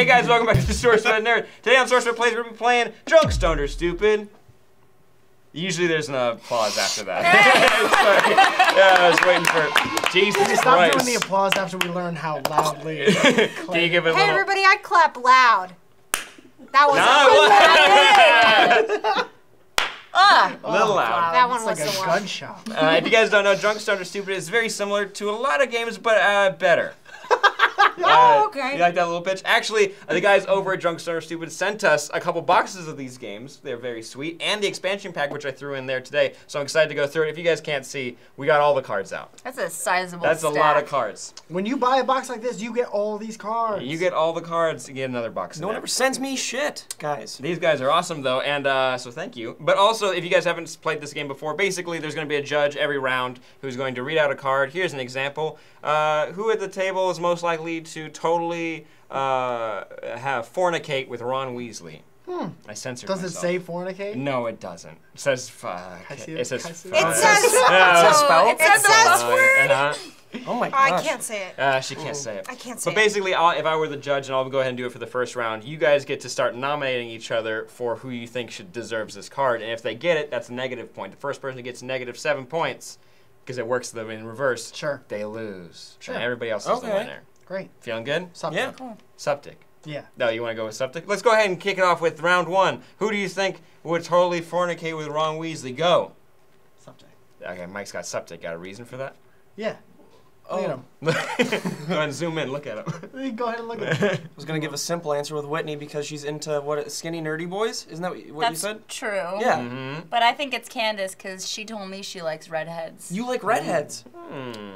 Hey guys, welcome back to the Source Fed Nerd. Today on Source Fed Plays, we're gonna be playing Drunk Stoned or Stupid. Usually there's an applause after that. Sorry. Yeah, I was waiting for it. Jesus Stop Christ. doing the applause after we learn how loudly. Can you give it a Hey little? everybody, I clap loud. That was No, Ah, a little loud. that one It's was like a the one. gunshot. Uh, if you guys don't know, Drunk Stoned or Stupid is very similar to a lot of games, but uh, better. Oh, Uh, okay. You like that little pitch? Actually, the guys over at Drunk Stoned or Stupid sent us a couple boxes of these games. They're very sweet, and the expansion pack, which I threw in there today. So I'm excited to go through it. If you guys can't see, we got all the cards out. That's a sizable That's a lot of cards. When you buy a box like this, you get all these cards. You get all the cards. You get another box. No one there. ever sends me shit, guys. These guys are awesome though, and uh, so thank you. But also, if you guys haven't played this game before, basically there's going to be a judge every round who's going to read out a card. Here's an example. Uh, who at the table is most likely to totally uh, have fornicate with Ron Weasley? I censored Does it say fornicate? No, it doesn't. It says fuck. I see It it. says I see it. fuck. It says- Yeah. It says spell? It says It Uh, word. uh-huh. Oh my god. I can't say it. Uh, she can't say it. I can't say it. But basically, I'll, if I were the judge, and I'll go ahead and do it for the first round, you guys get to start nominating each other for who you think should deserves this card. And if they get it, that's a negative point. The first person who gets negative seven points, because it works them in reverse, Sure. they lose. Sure. And everybody else is the Okay. winner. Great. Feeling good? Something. Yeah. Suptic. Yeah. No, you want to go with Suptic? Let's go ahead and kick it off with round one. Who do you think would totally fornicate with Ron Weasley? Go. Suptic. Okay, Mike's got Suptic. Got a reason for that? Yeah. Look at him. go ahead and zoom in. Look at him. Go ahead and look at him. I was gonna give a simple answer with Whitney because she's into what skinny nerdy boys. Isn't that what you said? That's true. Yeah. mm-hmm. But I think it's Candace because she told me she likes redheads. You like redheads.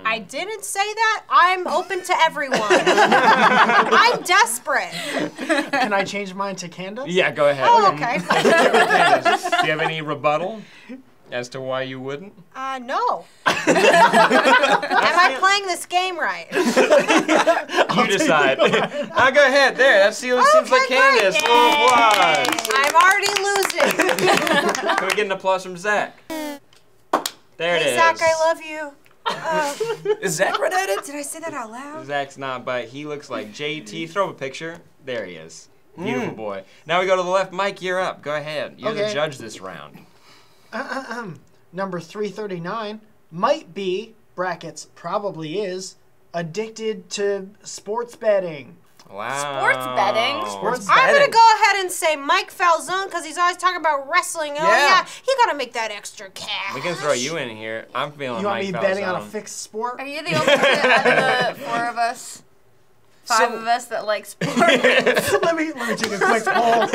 I didn't say that. I'm open to everyone. I'm desperate. Can I change mine to Candace? Yeah, go ahead. Oh, okay. Candace, do you have any rebuttal as to why you wouldn't? Uh, no. Am I playing this game right? You decide. now go ahead. There. That seems, seems like Candace. great. Little applause. I'm already losing. Can we get an applause from Zach? There it Hey, is. Zach, I love you. Uh, Is Zach redheaded? did I say that out loud? Zach's not, but he looks like JT. Throw him a picture. There he is. Beautiful Mm. boy. Now we go to the left. Mike, you're up. Go ahead. You're the judge this round. Uh, uh, um, number 339 might be, brackets, probably is, addicted to sports betting. Wow. Sports betting? Sports betting. I'm gonna go ahead and say Mike Falzone because he's always talking about wrestling. Oh Yeah. yeah, he gotta make that extra cash. We can throw you in here. I'm feeling You want Mike me betting on a fixed sport? Are you the only one out of the four of us? Five So- of us that like sports? let me let me take a quick poll.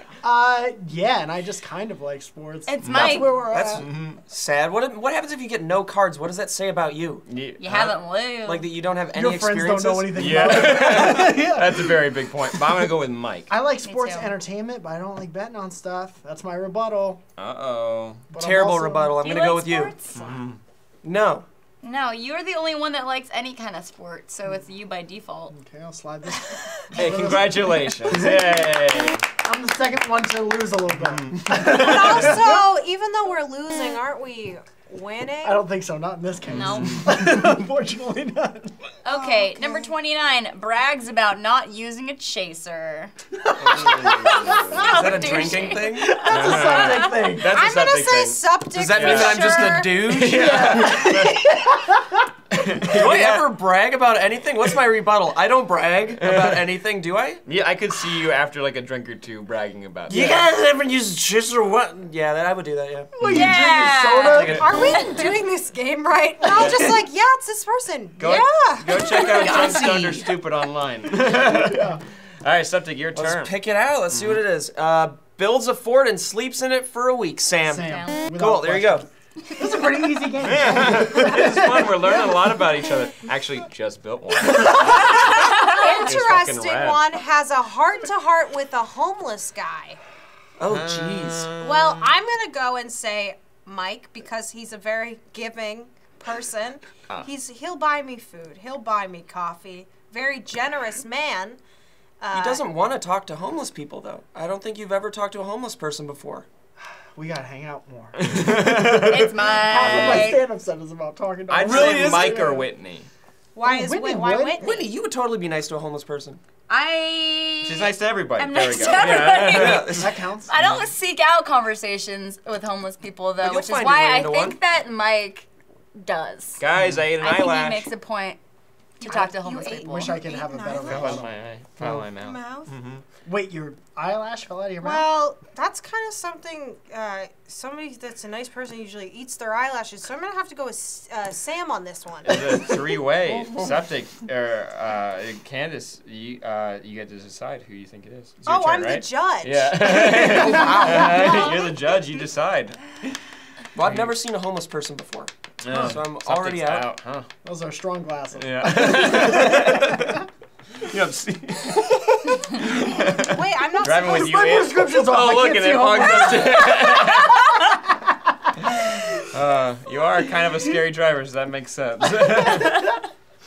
Yes, bye. uh, yeah, and I just kind of like sports. It's That's Mike. where we're That's at. sad. What what happens if you get no cards? What does that say about you? You, You huh? haven't lived. Like that you don't have any Your friends experiences? don't know anything Yeah. about it. yeah. That's a very big point. But I'm gonna go with Mike. I like sports too. entertainment, but I don't like betting on stuff. That's my rebuttal. Uh oh. But I'm Terrible also- rebuttal. I'm Do you gonna go like with sports? you. No. No, you're the only one that likes any kind of sport, so it's you by default. Okay, I'll slide this. Hey, congratulations! Yay! I'm the second one to lose a little bit. Mm. But also, even though we're losing, aren't we winning? I don't think so. Not in this case. No. Unfortunately, not. Oh, okay, number 29 brags about not using a chaser. Is that a douchey. drinking thing? Something thing. That's a I'm gonna say thing. Suptic. Does that for mean that I'm just a douche? Do I ever brag about anything? What's my rebuttal? I don't brag about anything, do I? Yeah, I could see you after like a drink or two bragging about You that. guys ever use chips or what? Yeah, that I would do that. Yeah. Well, you Yeah. drinking soda? Are we doing this game right? We're all just like, yeah, it's this person. Go, yeah. go check out Drunk Yahtzee. Stupid online. All right, Suptic, your turn. Let's pick it out. Let's see what it is. Uh, builds a fort and sleeps in it for a week. Sam. Sam. Sam. Cool. There you go. question. This is a pretty easy game. It's fun. We're learning a lot about each other. Actually, just built one. Interesting one has a heart to heart with a homeless guy. Oh, jeez. Well, I'm gonna go and say Mike because he's a very giving person. Ah. He's he'll buy me food. He'll buy me coffee. Very generous man. He doesn't want to talk to homeless people, though. I don't think you've ever talked to a homeless person before. We gotta hang out more. It's Half of my stand-up set is about talking to I'd really say Mike or Whitney. Why Oh, is Whitney Whitney? Why. Whitney? Whitney, you would totally be nice to a homeless person. I. She's nice to everybody. I'm there nice we to go. everybody. Yeah. That counts. I don't seek out conversations with homeless people though, which is why I think one. that Mike does. Guys, I ate an I think he makes a point to talk to homeless ate- people. Wish I could have a better Fell out of rebuttal. my eye. Fell out my mouth. Mouth. Mm-hmm. Wait, your eyelash fell out of your mouth? Well, that's kind of something. Uh, somebody that's a nice person usually eats their eyelashes, so I'm gonna have to go with uh, Sam on this one. It's a three-way Suptic. Or uh, Candace, you uh, you get to decide who you think it is. It's your oh, turn, I'm right? the judge. Yeah. Oh, wow. You're the judge. You decide. Well, I've never seen a homeless person before. Yeah. So I'm Suptic's already out. huh? Those are strong glasses. Yeah. you know, see- Wait, I'm not Driving with you My in. prescription's off. Oh, look at see it. homeless. Fogs uh, you are kind of a scary driver, so that makes sense.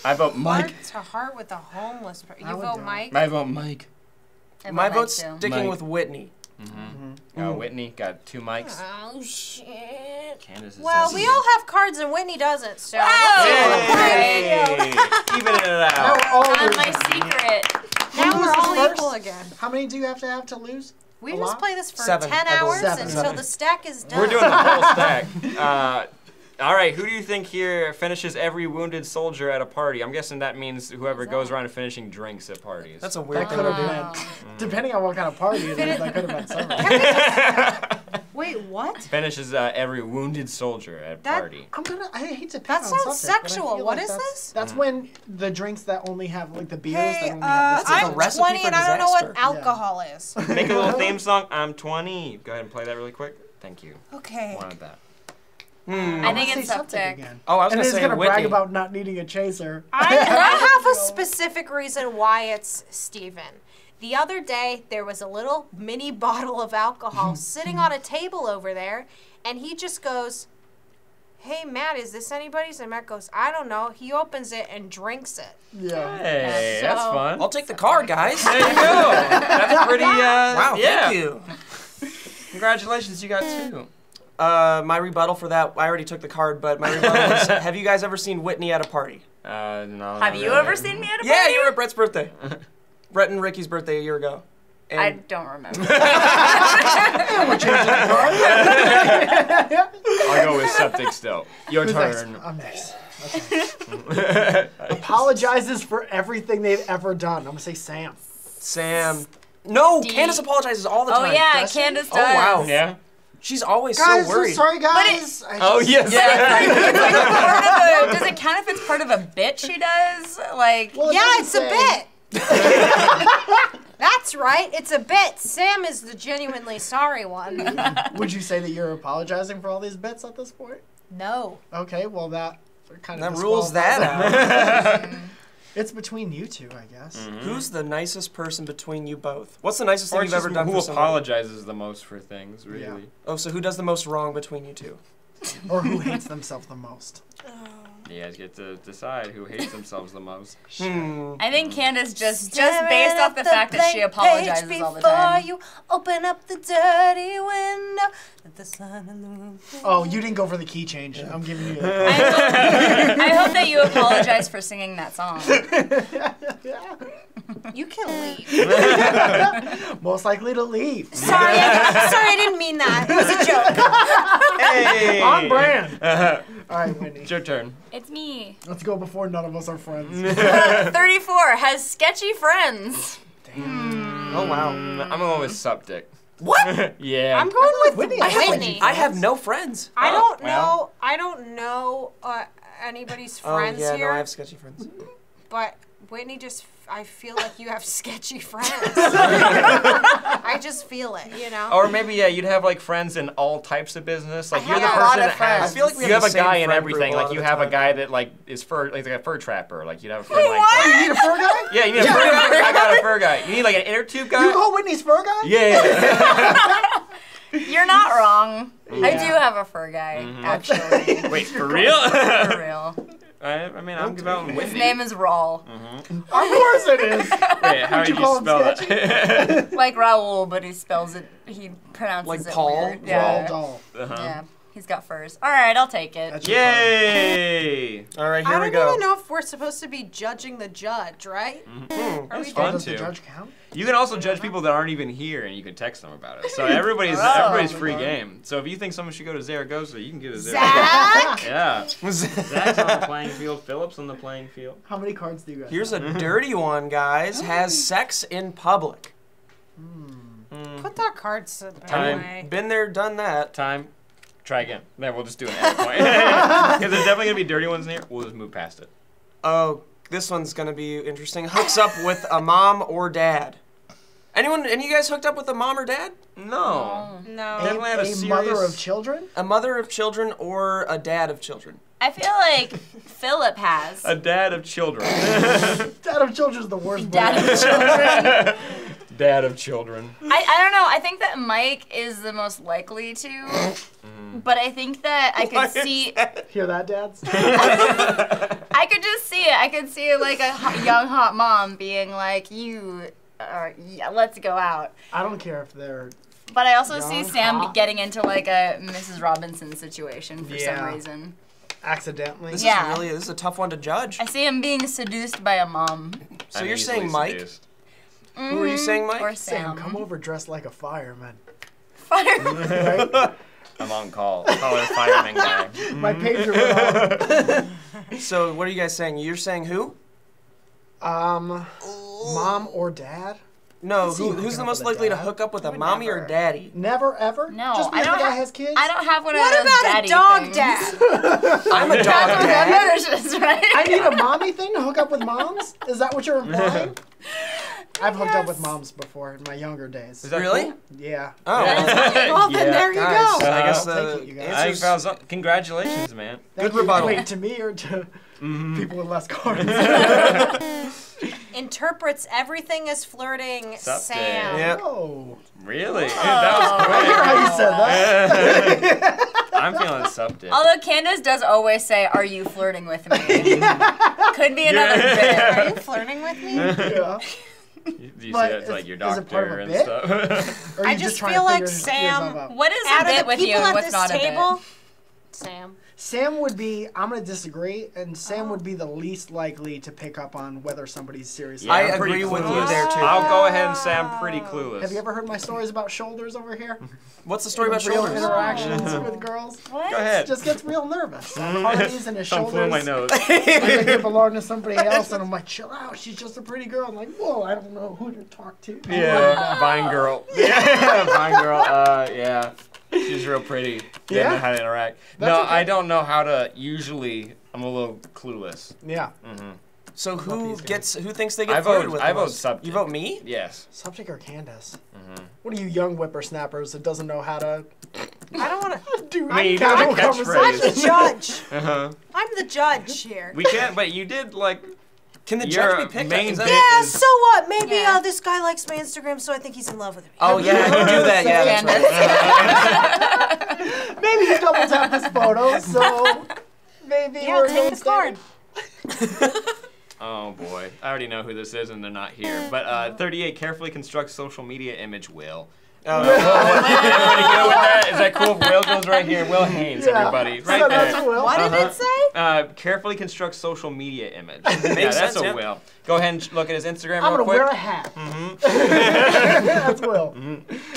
I vote Mike. Heart to heart with a homeless person. You vote. Mike? I vote Mike. I My vote Mike, vote's too. sticking Mike. with Whitney. Oh, Whitney got two mics. Oh shit. Candace is Well, sassy. we all have cards and Whitney doesn't, so. Hey! Even it Now out. we're all Found losing. my secret. Now Who we're loses all first? equal again. How many do you have to have to lose? We A just lot? play this for Seven, 10 hours Seven. until Seven. the stack is done. We're doing the whole stack. Uh, all right, who do you think here finishes every wounded soldier at a party? I'm guessing that means whoever What's goes around finishing drinks at parties. That's a weird That thing could to have do. been, depending on what kind of party it is, that could have been seven. Wait, what? finishes uh, every wounded soldier at a That- party. I'm gonna. I hate to pick That on sounds Suptic, but I sexual. feel What like is that's- this? That's when the drinks that only have like the beers that Hey, only uh, have this. like a I'm recipe 20 for and I don't know what disaster. alcohol is. Make a little theme song. I'm 20. Go ahead and play that really quick. Thank you. Okay. Wanted that. Hmm. I think it's something Suptic. again. Oh, I was and gonna he's say gonna Whitney. brag about not needing a chaser. I, I have a specific reason why it's Steven. The other day, there was a little mini bottle of alcohol sitting on a table over there, and he just goes, Hey, Matt, is this anybody's? And Matt goes, I don't know. He opens it and drinks it. Yeah. Hey, So- that's fun. I'll take the car, guys. There you go. That's pretty. Uh, Wow, yeah. thank you. Congratulations, you got two. Uh, my rebuttal for that, I already took the card, but my rebuttal is, have you guys ever seen Whitney at a party? Uh, no. Have you really. ever seen me at a party? Yeah, you were at Brett's birthday. Brett and Ricky's birthday a year ago. And I don't remember. I'll go with Suptic still. Your Who's next? turn. I'm next. Okay. Apologizes for everything they've ever done. I'm gonna say Sam. Sam. No, D. Candace apologizes all the oh time. Oh yeah, Candace Does she? Candace Oh, wow. yeah. She's always Guys, so I'm worried. sorry, it- guys. I Oh just- yes. It's like part of a, does it count if it's part of a bit she does? Like, Well, yeah, doesn't it's a bit. That's right. It's a bit. Sam is the genuinely sorry one. Would you say that you're apologizing for all these bits at this point? No. Okay, well that kind of That rules that out. It's between you two, I guess. Mm-hmm. Who's the nicest person between you both? What's the nicest Or thing you've ever done who for somebody? apologizes the most for things, really. Yeah. Oh, so who does the most wrong between you two? Or who hates themselves the most? Oh. You guys get to decide who hates themselves the most. Hmm. I think Candace just just based off the, fact that she apologizes all the before time. you open up the dirty window. Let the sun illuminate. Oh, you didn't go for the key change. I'm giving you I the hope, I hope that you apologize for singing that song. You can leave. most likely to leave. Sorry, I, sorry, I didn't mean that. It was a joke. Hey! On brand. All right, Whitney. It's your turn. It's me. Let's go before none of us are friends. 34 has sketchy friends. Damn. Oh wow. I'm going with Suptic. What? yeah. I'm going with Whitney, Whitney. I have Whitney. I have no friends. I Oh, don't well. know. I don't know uh, anybody's friends oh yeah, here, no, I have sketchy friends. but Whitney just. I feel like you have sketchy friends. I just feel it, you know. Or maybe yeah, you'd have like friends in all types of business. Like I you're the a person lot of that has. I feel like we you have have a guy in everything. Like you the have a guy that like is fur, like a fur trapper. Like you'd have a friend like. You need a fur guy? Yeah, you need a fur guy. I got a fur guy. You need like an inner tube guy. You call Whitney's fur guy? yeah. You're not wrong. I do have a fur guy, mm-hmm. actually. Wait, for real? For real. I, I mean, I'm going with His name is Raul. Of course it is. Wait, how Would did you you spell that? Like Raul, but he spells it, he pronounces Like it Paul? weird. Yeah. Roald Dahl. Uh-huh. Yeah. He's got furs. All right, I'll take it. That's. Yay! All right, here we go. I we don't even know if we're supposed to be judging the judge, right? Mm-hmm. Hmm. Are we It's fun Does the judge count? You can also judge people that aren't even here, and you can text them about it. So everybody's Oh. everybody's free game. So if you think someone should go to Zaragoza, you can go to Zaragoza. Zach? Yeah. Zach's on the playing field. Philip's on the playing field. How many cards do you guys? Here's have? a dirty one, guys. Has sex in public. Hmm. Hmm. Put that card so Time. Been there, done that. Time. Try again. Then we'll just do an edit point. Because there's definitely gonna be dirty ones in here. We'll just move past it. Oh, this one's gonna be interesting. Hooks up with a mom or dad. Anyone? Any of you guys hooked up with a mom or dad? No. No. a, Definitely had a a mother of children. A mother of children or a dad of children? I feel like Philip has. A dad of children. Dad of children is the worst. Dad word. of children. dad of children. I, I don't know. I think that Mike is the most likely to, mm. But I think that I Why could is see. Hear that, dads? I could just see it. I could see like a hot, young hot mom being like, "You, are, yeah, let's go out." I don't care if they're. But I also see Sam hot. getting into like a Mrs. Robinson situation for Yeah. some reason. accidentally. This Yeah. is really this is a tough one to judge. I see him being seduced by a mom. So I'm you're saying Mike? seduced. Who are you mm-hmm. saying, Mike? Or Sam, Sam. come over dressed like a fireman. Fire. Right? I'm on call. Call it fireman guy. My pager went off. So what are you guys saying? You're saying who? Um, mom or dad? No, who, who's the most likely to hook up with a Would mommy or daddy? Never ever. No, Just I because don't the guy ha- has kids. I don't have one What of those about a dog things. dad? I'm a dog That's what dad. that is, right? I need a mommy thing to hook up with moms. Is that what you're implying? I've hooked up with moms before in my younger days. Is that Really? cool? Yeah. Oh, Well, then Yeah. there you guys, go. I guess Uh, the Take it, you guys. I answer's- found. Congratulations, man. Thank Good you. rebuttal. Wait, to me or to people with less cards? Interprets everything as flirting. Sup, Sam. Dave? Yep. oh. Really? I hear how you said that. I'm feeling Suptic. Although Candace does always say, "Are you flirting with me?" Could be another Yeah. bit. Are you flirting with me? Yeah. You, you But say that to like your is it part of doctor and stuff. I you just feel like Sam- What is Out a bit with you at what's this not a table, bit? Sam. Sam would be. I'm gonna disagree, and Sam Oh. would be the least likely to pick up on whether somebody's serious. Yeah, I I'm pretty agree with you there too. I'll go ahead and say I'm pretty clueless. Have you ever heard my stories about shoulders over here? What's the story about real shoulders? interactions with girls? What? Go ahead. Just gets real nervous. On parties and his shoulders. flew in my nose. like they belong to somebody else, and I'm like, chill out. She's just a pretty girl. I'm like, whoa, I don't know who to talk to. Yeah, Vine girl. Yeah, Vine girl. Uh, yeah, she's real pretty. Didn't Yeah? know how to interact. That's no, okay. I don't know how to. Usually, I'm a little clueless. Yeah. Mm-hmm. So who gets? Who thinks they get I flirted vote- with? I vote Suptic. You vote me? Yes. Suptic or Candace? Mm-hmm. What are you young whippersnappers that doesn't know how to I don't want to. do I mean, you do casual the catchphrase. I'm the judge. Uh huh. I'm the judge here. We can't. But you did like. Can the Your judge be picked? main Is that- Yeah, is- so what? Maybe Yeah. uh, this guy likes my Instagram, so I think he's in love with me. Oh yeah, you do that. Yeah, that's right. Candace. Maybe you double tapped this photo, so maybe Yeah, we're take gonna the card. Oh boy, I already know who this is, and they're not here. But uh, 38 carefully constructs social media image. Will. Oh, Everybody good with that? Is that cool? Will goes right here. Will Haynes, Yeah. everybody, So right that's there. Will. What did Uh-huh. it say? Uh, carefully construct social media image. yeah, that's sense, a yeah. Will. Go ahead and look at his Instagram I'm real gonna quick. wear a hat. Mm-hmm. That's Will.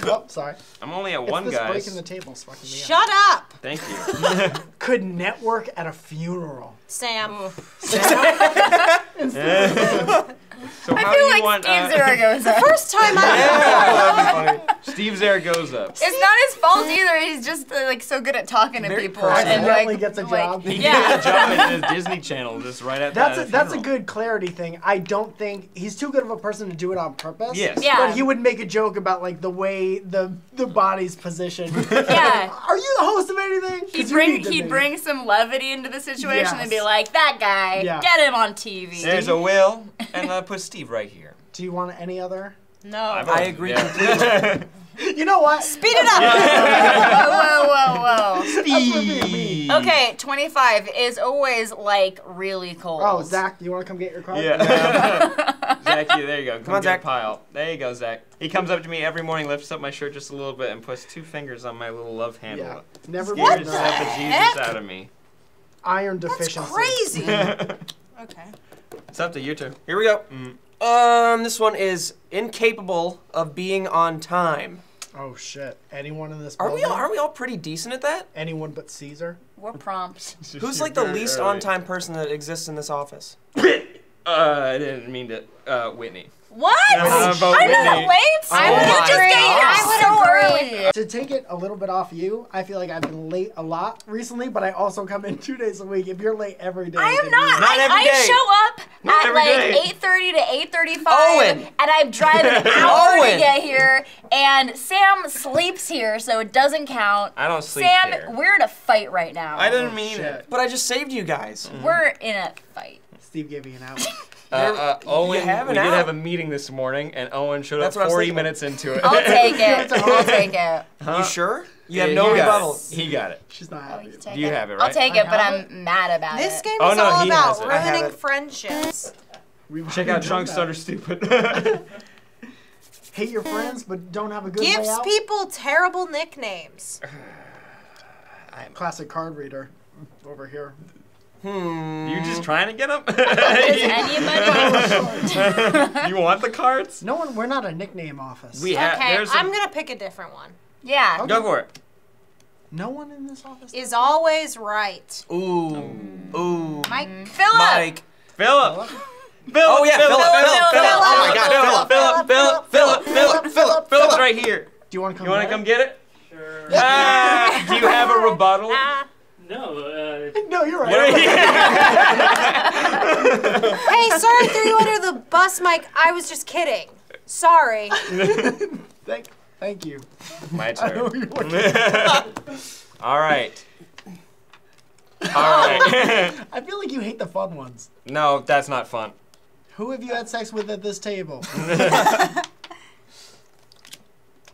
Oh, sorry. I'm only at It's one, this breaking the table's fucking me up. Shut up, Thank you. Could network at a funeral. Sam. Sam. So how I do feel you like want Steve uh, Zaragoza. First time I. Yeah, that'd be funny. Steve Zaragoza. It's not his fault either. He's just uh, like so good at talking to Very people personal. and Accidentally like gets a like- job. He Yeah. did a job at the Disney Channel just right at That's that a, that's a good clarity thing. I don't think he's too good of a person to do it on purpose. Yes. Yeah. But he would make a joke about like the way the the body's positioned. Yeah. Are you the host of anything? 'Cause He'd bring he'd be. bring some levity into the situation and be like, "That guy, Yeah. get him on TV." There's a Will, and uh, put Steve right here. Do you want any other? No. I agree Yeah. You know what? Speed it up. whoa, whoa, whoa, Steve. whoa. Okay, 25 is always like really cold. Oh, Zach, do you want to come get your card? Yeah. Zach, you, there you go. Come, on, get a Zach. Pile. There you go, Zach. He comes up to me every morning, lifts up my shirt just a little bit, and puts two fingers on my little love handle. Yeah. Never Scares been the uh, bejesus out of me. iron deficiency. That's crazy. okay. It's up to you two. Here we go. Mm. Um, this one is incapable of being on time. Oh shit! Anyone in this Are we all, are we all pretty decent at that? Anyone but Caesar? We're prompt. Who's like the least on time person that exists in this office? Uh, I didn't mean to. Uh, Whitney. What? Uh, vote I'm Whitney. not late. I would just agree. getting I out would so agree. early. To take it a little bit off you, I feel like I've been late a lot recently, but I also come in two days a week. If you're late every day, I am not. Not I, every I day. show up Not at like 8:30 to 8:35, Owen. and I drive an hour Owen. to get here. And Sam sleeps here, so it doesn't count. I don't sleep Sam, here. we're in a fight right now. I didn't Oh, mean shit. it. But I just saved you guys. We're in a fight. Steve gave me an out. Uh, uh, Owen, have we an did have a meeting this morning, and Owen showed That's up 40 minutes into it. I'll take it. I'll take it. You sure? You have Yeah, no he rebuttal. it. He got it. She's not Oh, happy. you You it. have it, I'll take I it, but have I'm mad about This it. This game Oh, is no, all about has it. I have ruining friendships. Check out done Trunks that. Stutter Stupid. Hate your friends, but don't have a good way Gives out. people terrible nicknames. I'm Classic card reader over here. Hmm. you just trying to get him? Does anybody? you want the cards? No one. We're not a nickname office. We have. Okay, there's I'm some- gonna pick a different one. yeah. Go for it. No one in this office. Is always right. Ooh. Ooh. Mike. Philip. Mike. Philip. Philip. Oh, yeah, Philip, Philip, Philip. Oh my God, Philip. Philip. Philip. Philip. Philip. Philip's right here. Do you want to come? You want to come get it? Ah, do you have a rebuttal? Ah. No, uh, No, you're right. What Hey, sorry I threw you under the bus, Mike. I was just kidding. Sorry. Thank, thank you. My I know turn. you're All right. All right. I feel like you hate the fun ones. no, that's not fun. Who have you had sex with at this table?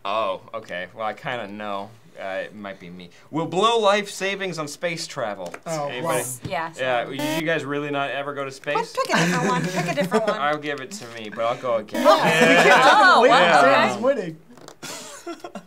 Oh, okay. Well, I kind of know. Uh, it might be me. Will blow life savings on space travel. Oh, Anybody? wow. Yeah. Yeah. Did you guys really not ever go to space? Pick a different one. Pick a different one. I'll give it to me, but I'll go again. Oh, Wait, wow. Sam's winning.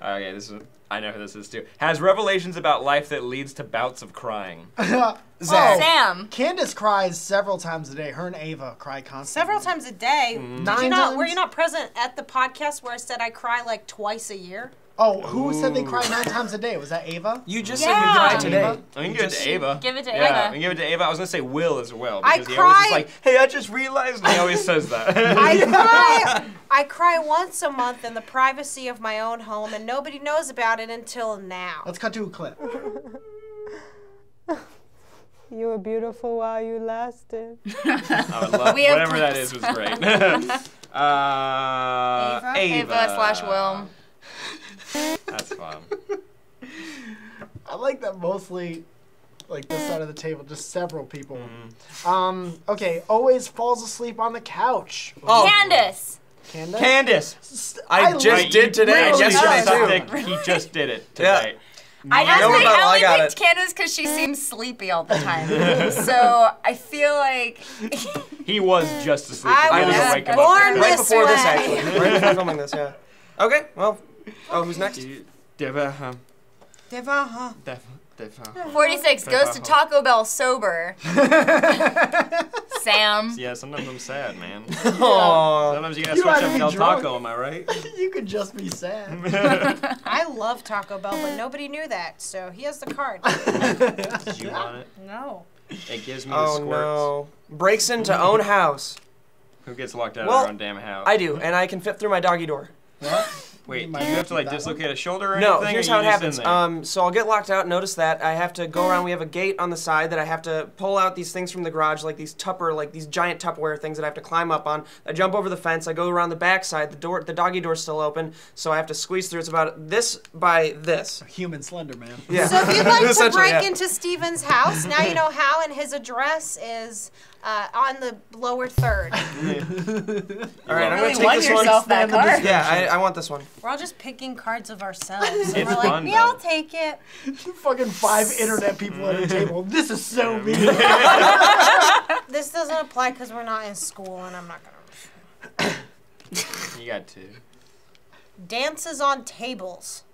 Okay, this is. I know who this is too. Has revelations about life that leads to bouts of crying. Zach. Sam. Candace cries several times a day. Her and Ava cry constantly. Several times a day. Did you Nine not? Were you not present at the podcast where I said I cry like twice a year? Oh, who said they cry nine times a day? Was that Ava? You just Yeah. said you cried today. Ava? I can give it to Ava. Give it to yeah, Ava. I can give it to Ava. I was gonna say Will as well I because he always is cry- like, "Hey, I just realized." And he always says that. I cry. I cry once a month in the privacy of my own home, and nobody knows about it until now. Let's cut to a clip. You were beautiful while you lasted. I would love We whatever that is was great. uh, Ava. Ava slash Will. That's fun. I like that mostly, like this side of the table, just several people. Mm-hmm. Um. Okay. Always falls asleep on the couch. Oh, Candace. Candace. Candace. I just Right, did you today and really yesterday just too. think He just did it Yeah. today. I No honestly rebuttal, I I only got picked it. Candace because she seems sleepy all the time. so I feel like He was just asleep. I I had to go was wake him born up. Right this before this, way. actually. Right before filming this, yeah. Okay, well. Oh, who's next? Deva, Devaha. def, def, uh, 46 goes to Taco Bell sober. Sam. Yeah, sometimes I'm sad, man. Aww. Sometimes you gotta You switch had to up be Del drunk. Taco, am I right? you could just be sad. I love Taco Bell, but nobody knew that, so he has the card. Did you want it? no. It gives me the Oh squirts. no. Breaks into own house. Who gets locked out Well, of their own damn house? I do, and I can fit through my doggy door. Wait, do you have have to like that one. dislocate a shoulder or No, anything? here's or how it happens. Um, so I'll get locked out. Notice that I have to go around. We have a gate on the side that I have to pull out these things from the garage, like these Tupper, like these giant Tupperware things that I have to climb up on. I jump over the fence. I go around the back side. The door, the doggy door's still open, so I have to squeeze through. It's about this by this. Human Slender Man. Yeah. So if you'd like to break yeah. into Steven's house, now you know how, and his address is uh, on the lower third. All right, I'm Really gonna take this one. that Stand the card. Yeah, I, I want this one. We're all just picking cards of ourselves. and It's we're like, fun, Yeah, I'll take it. Fucking five internet people at a table. This is so mean. this doesn't apply because we're not in school, and I'm not gonna. You got two. Dances on tables.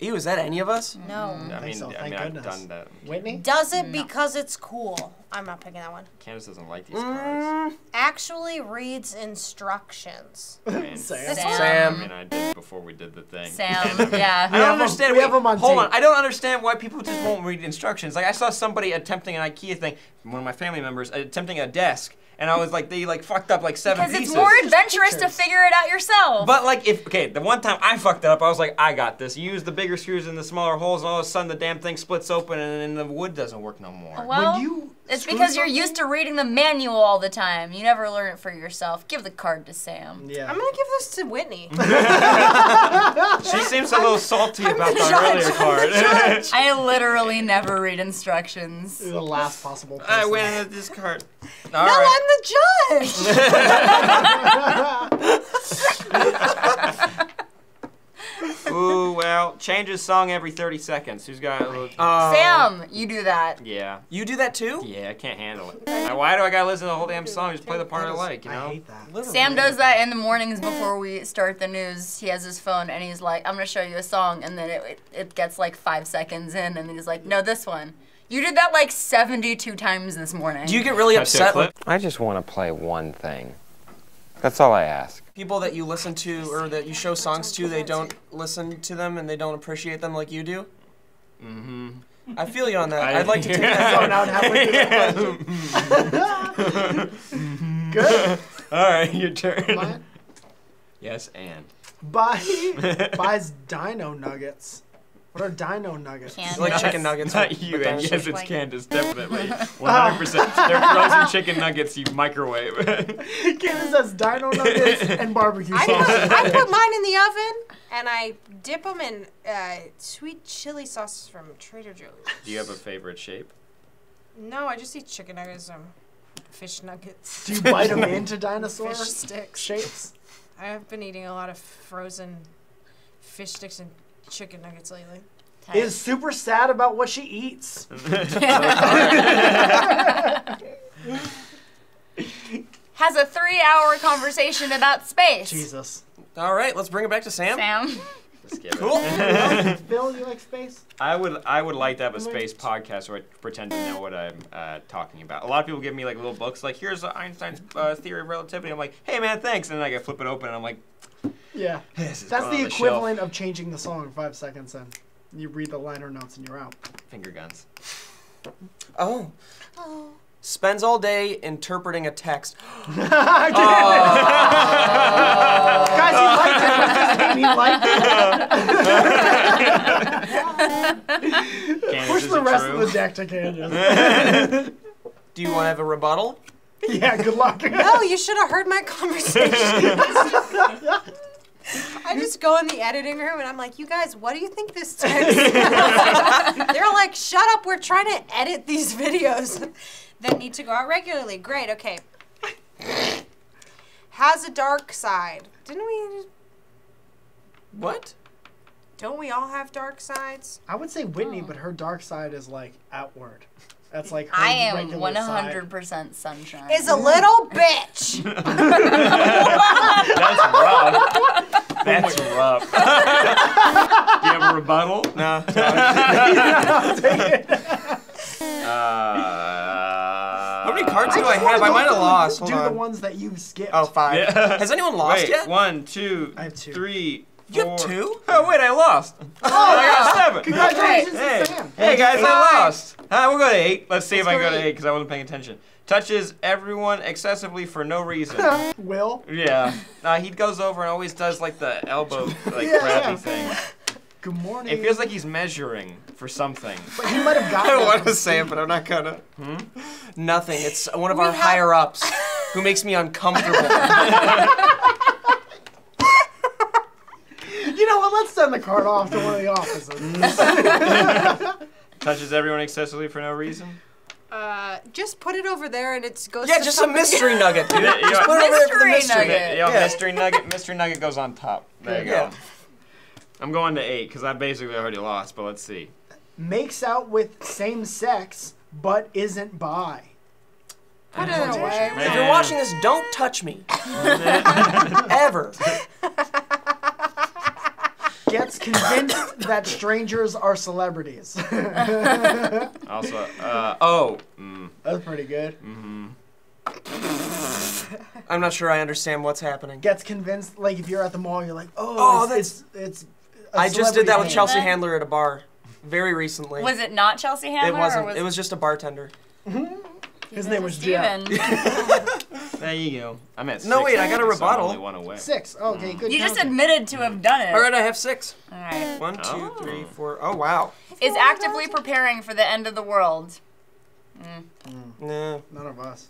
Ew, is that any of us? No. I think mean, so, I thank mean, I've goodness. done that. Whitney? Does it because it's cool. I'm not picking that one. Candace doesn't like these cards. Mm. Actually reads instructions. I mean, Sam. Sam. I mean, I did before we did the thing. Sam, And, I mean, yeah. I don't have 'em- understand. we have have 'em on hold tape. on. I don't understand why people just won't read instructions. Like I saw somebody attempting an IKEA thing. One of my family members attempting a desk, and I was like, they like fucked up like seven Because pieces. it's more adventurous to figure it out yourself. But like if okay, the one time I fucked it up, I was like, I got this. You use the bigger screws in the smaller holes, and all of a sudden the damn thing splits open, and then the wood doesn't work no more. well, when you it's screw because you're used to reading the manual all the time. You never learn it for yourself. Give the card to Sam. Yeah. I'm gonna give this to Whitney. She seems a little salty about the earlier card. I literally never read instructions. the last possible person. I win with this card. All no, right. I'm the judge. Ooh, well, changes song every 30 seconds. Who's got a little... Uh, Sam, you do that. Yeah. You do that too? Yeah, I can't handle it. Now, why do I gotta listen to the whole damn song? Just play the part I That is- like, you know? I hate that. Sam does that in the mornings before we start the news. He has his phone and he's like, I'm going to show you a song. And then it, it, it gets like five seconds in. And then he's like, no, this one. You did that like 72 times this morning. Do you get really Can I see a upset I just want to play one thing. That's all I ask. people that you listen to or that you show songs to? They don't listen to them and they don't appreciate them like you do. Mm-hmm. I feel you on that. I- I'd like to take that Going out halfway through that question. Good. All right, your turn. Matt Yes, and. buy, buys dino nuggets. What are dino nuggets? Can't. like chicken nuggets. Not you, and yes, it's Like- Candace, definitely. 100%. They're frozen chicken nuggets you microwave. Candace has dino nuggets and barbecue I sauce. put, I put mine in the oven and I dip them in uh, sweet chili sauce from Trader Joe's. Do you have a favorite shape? No, I just eat chicken nuggets and fish nuggets. Do you bite them into dinosaur Fish sticks. shapes? I've been eating a lot of frozen fish sticks and chicken nuggets lately. Is super sad about what she eats. Has a three hour conversation about space. Jesus. All right, let's bring it back to Sam. Sam. Let's give it. Cool. Phil, you like space? I would I would like to have a space podcast where I pretend to know what I'm uh, talking about. A lot of people give me like little books, like here's Einstein's uh, theory of relativity. I'm like, hey man, thanks, and then I get flip it open, and I'm like, Yeah. this is That's the on shelf. equivalent of changing the song five seconds in. You read the liner notes and you're out. Finger guns. Oh. oh. Spends all day interpreting a text. I did it! Oh. Guys, he liked it, but does that mean he liked it? Candace, Push the rest true? of the deck to Candace. Do you want to have a rebuttal? yeah, good luck. No, you should have heard my conversation. I just go in the editing room and I'm like, you guys, what do you think this text? They're like, shut up, we're trying to edit these videos that need to go out regularly. Great, okay. Has a dark side. Didn't we? What? Don't we all have dark sides? I would say Whitney, oh. but her dark side is like outward. That's like her I am 100% sunshine. Is a little bitch. That's rough. That's rough. Do you have a rebuttal? No. Uh, How many cards do I have? I might have lost. Hold Do the ones that you skipped. Oh, five. Yeah. Has anyone lost Wait, yet? one, two, I have two. three, You have two? Oh wait, I lost. Oh, I got seven. Congratulations Hey, Sam. hey guys, I lost. Uh, we'll go to eight. Let's see if Let's I go go to to eight. eight because I wasn't paying attention. Touches everyone excessively for no reason. Will. yeah. Uh, he goes over and always does like the elbow like Yeah, crappy yeah. thing. Good morning. It feels like he's measuring for something. But he might have got- I don't want to say it, but I'm not gonna. Hmm? Nothing. It's one of We our have- higher ups who makes me uncomfortable. You know what? Let's send the card off to one of the offices. Touches everyone excessively for no reason. Uh, just put it over there and it goes. yeah, to just a mystery nugget, dude. Yeah, Just yeah. put it over there for the Mystery mystery. nugget. Yo, Yeah. mystery nugget. Mystery nugget goes on top. There you Yeah. go. I'm going to eight because I basically already lost. But let's see. Makes out with same sex but isn't bi. Put it away. If you're watching this, don't touch me. Ever. Gets convinced that strangers are celebrities. Also, uh, oh, mm, That's pretty good. I'm not sure I understand what's happening. Gets convinced, like if you're at the mall, you're like, oh, Oh, it's, it's, it's a I just did that with Chelsea name. Handler at a bar very recently. Was it not Chelsea Handler? it wasn't. Or was It was just a bartender. His name was Jeff. Steven. there you go. I'm at. six. No, wait, I got a rebuttal. only one away. Six. Okay, good. you just admitted to have done it. All right, I have six. All right. One, two, Oh. three, four. Oh wow. Is actively preparing for the end of the world. mm Nah. None of us.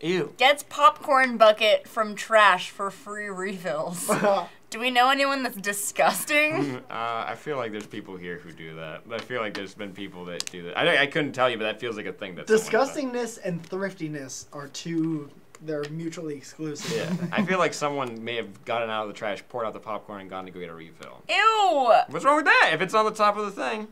Ew. Gets popcorn bucket from trash for free refills. Do we know anyone that's disgusting? Uh, I feel like there's people here who do that. But I feel like there's been people that do that. I, I couldn't tell you, but that feels like a thing that. someone's done. Disgustingness and thriftiness are two. They're mutually exclusive. Yeah, I feel like someone may have gotten out of the trash, poured out the popcorn, and gone to go get a refill. Ew. What's wrong with that? If it's on the top of the thing,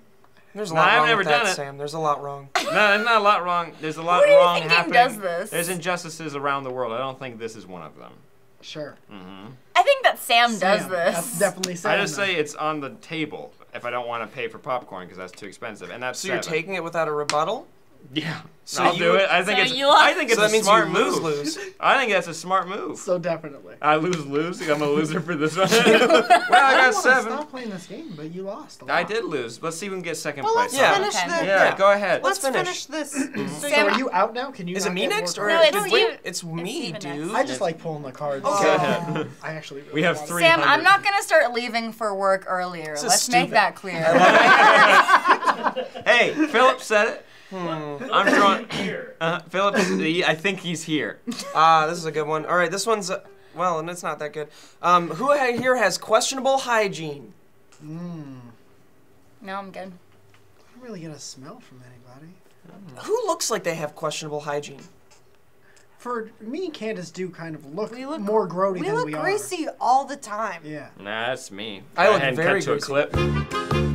There's a No, lot I've wrong never with that, it. Sam. There's a lot wrong. no, there's not a lot wrong. There's a lot Who do you wrong thinking happening. does this? There's injustices around the world. I don't think this is one of them. Sure. I think that Sam, does this. That's definitely Sam. I just say it's on the table if I don't want to pay for popcorn because that's too expensive, and that's So you're taking it without a rebuttal? Yeah, So I'll you- do it. I think So it's. you lost. I think it's so that a means smart you move. lose, lose. I think that's a smart move. So definitely. I lose, lose. I'm a loser for this one. well, I I got wanna seven. Stop playing this game, but you lost. A I lot. did lose. Let's see if we can get second Well, place. let's Yeah. finish Okay. the. Yeah, Yeah. go ahead. Let's Let's finish. finish this. Mm-hmm. So Sam, are you out now? Can you? Is it me next or No, it's it's, you. it's me, Steven dude? I just like pulling the cards. Go ahead. I actually. Really We have three. Sam, I'm not gonna start leaving for work earlier. Let's make that clear. Hey, Philip said it. Hmm. I'm drawing. Uh, Philip, he- I think he's here. Ah, this is a good one. All right, this one's uh, well, and it's not that good. Um, who ha- here has questionable hygiene? no, I'm good. I don't really get a smell from anybody. Who looks like they have questionable hygiene? For me and Candace do kind of look, We look- more grody We than look we greasy all the time. Yeah. Nah, that's me. I Go look ahead and very cut to a greasy.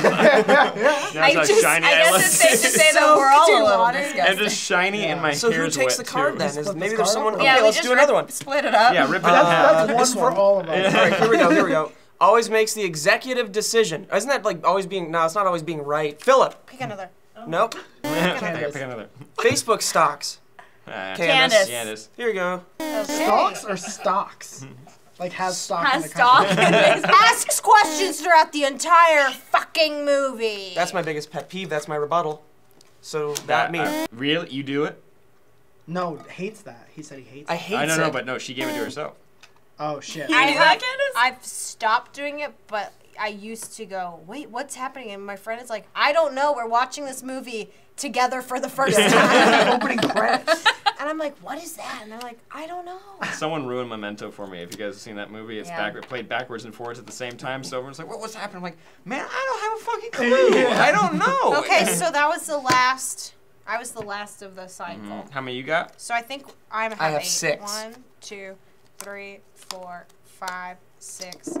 clip. I, just, shiny I I guess it's safe to say that we're all a too little water. I'm just shiny and my So who takes the card too. then? Is maybe there's someone. up? Okay, yeah, let's just do another one. Split it up. Yeah, rip it But that's, in Uh, that's one this for one. all of us. All right, here we go. Here we go. Always makes the executive decision. Isn't that like always being? No, it's not always being right. Philip. Pick another. Nope. half. Candace. Pick another. Facebook stocks. Uh, Candace. Candace. Here we go. Stocks or stocks? Like has stock in the stock. company. Asks questions throughout the entire fucking movie. That's my biggest pet peeve. That's my rebuttal. So that means uh, really? You do it? No, hates that. He said he hates. I it. hate I don't know, but no, she gave it to herself. Oh shit. I do have. I've stopped doing it, but I used to go, wait, what's happening? And my friend is like, I don't know. We're watching this movie together for the first time. Opening credits. And I'm like, what is that? And they're like, I don't know. Someone ruined Memento for me. If you guys have seen that movie, it's Yeah. back. It played backwards and forwards at the same time. So everyone's like, "What? What's happening?" I'm like, "Man, I don't have a fucking clue. I don't know." Okay, so that was the last. I was the last of the cycle. Mhm. How many you got? So I think I'm have, I have eight. six. One, two, three, four, five, six,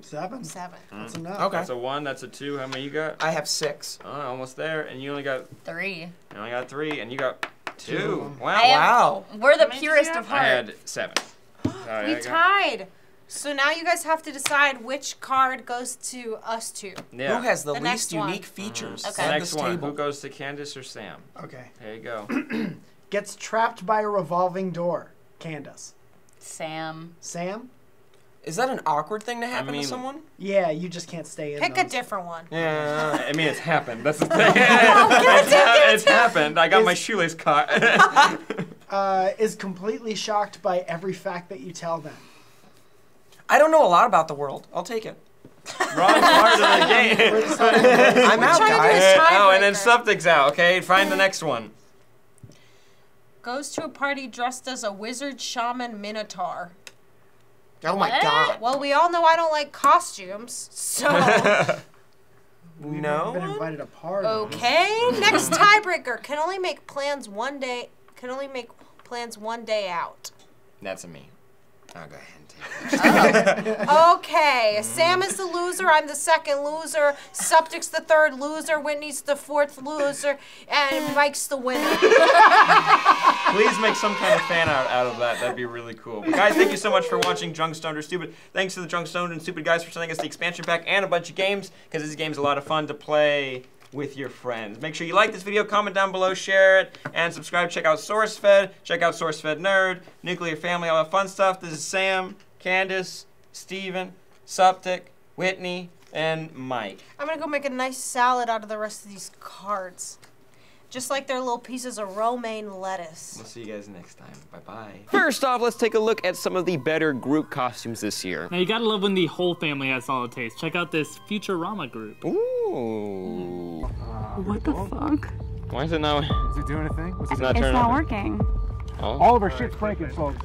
Seven. seven. That's enough. Okay. That's a one. That's a two. How many you got? I have six. Oh, almost there. And you only got Three. you only got three, and you got two. Two. Wow. I have- Wow. We're the many did you purest have? of I had seven. Sorry, We I tied. So now you guys have to decide which card goes to us two. Yeah. Who has the, The least mm-hmm. next one. unique features Okay. the next this one? table? Who goes to Candace or Sam? Okay. There you go. Gets trapped by a revolving door. Candace. Sam. Sam. Is that an awkward thing to happen mean- to someone? Yeah, you just can't stay in. Pick a different one. Yeah. I mean, it's happened. That's the thing. it's, ha- it's happened. I got my shoelace caught. Uh, is completely shocked by every fact that you tell them. I don't know a lot about the world. I'll take it. Wrong part of the game. I'm out, trying to guys. this- oh, and then tiebreaker. something's out. Okay, find the next one. Goes to a party dressed as a wizard, shaman, minotaur. Oh my What? god. Well, we all know I don't like costumes, so We've No. been invited to party. okay. Next tiebreaker can only make plans one day. Can only make plans one day out. That's a me. I'll go ahead and. Oh. Okay, Sam is the loser. I'm the second loser. Suptic's the third loser. Whitney's the fourth loser, and Mike's the winner. Please make some kind of fan art out of that. That'd be really cool. But guys, thank you so much for watching Drunk Stoned or Stupid. Thanks to the Drunk Stoned and Stupid guys for sending us the expansion pack and a bunch of games, because this game's a lot of fun to play with your friends. Make sure you like this video, comment down below, share it, and subscribe. Check out SourceFed. Check out SourceFed Nerd, Nuclear Family, all that fun stuff. This is Sam, Candace, Steven, Suptic, Whitney, and Mike. I'm gonna go make a nice salad out of the rest of these cards. Just like they're little pieces of romaine lettuce. We'll see you guys next time. Bye-bye. First off, let's take a look at some of the better group costumes this year. Now you gotta love when the whole family has solid taste. Check out this Futurama group. Ooh. Uh, what the fuck? Why is it not? Is it doing a thing? What's It's it not It's not working. Oh. All of our shit's breaking, folks.